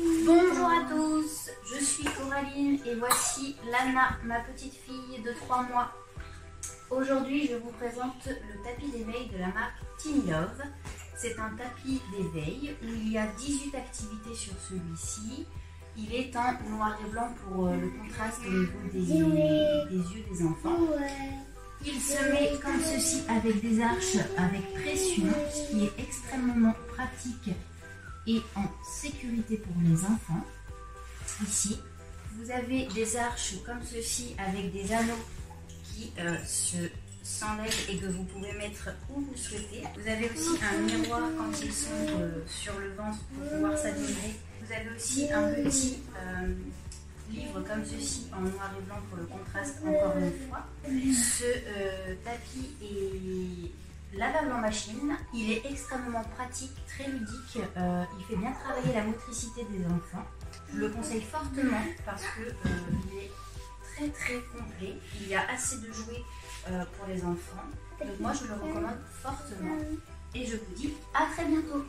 Bonjour à tous, je suis Coraline et voici Lana, ma petite fille de 3 mois. Aujourd'hui, je vous présente le tapis d'éveil de la marque Teen Love. C'est un tapis d'éveil où il y a 18 activités sur celui-ci. Il est en noir et blanc pour euh, le contraste au niveau des, des yeux des enfants. Il se met comme ceci avec des arches avec pression, ce qui est extrêmement pratique et en sécurité pour les enfants. Ici, vous avez des arches comme ceci avec des anneaux qui euh, se s'enlèvent et que vous pouvez mettre où vous souhaitez. Vous avez aussi un miroir quand ils sont euh, sur le ventre pour pouvoir s'admirer. Vous avez aussi un petit euh, livre comme ceci en noir et blanc pour le contraste encore une fois. Ce tapis est lavable en machine. Il est extrêmement pratique, très ludique. il fait bien travailler la motricité des enfants. Je le conseille fortement parce que il est très très complet. Il y a assez de jouets euh, pour les enfants. Donc moi je le recommande fortement. Et je vous dis à très bientôt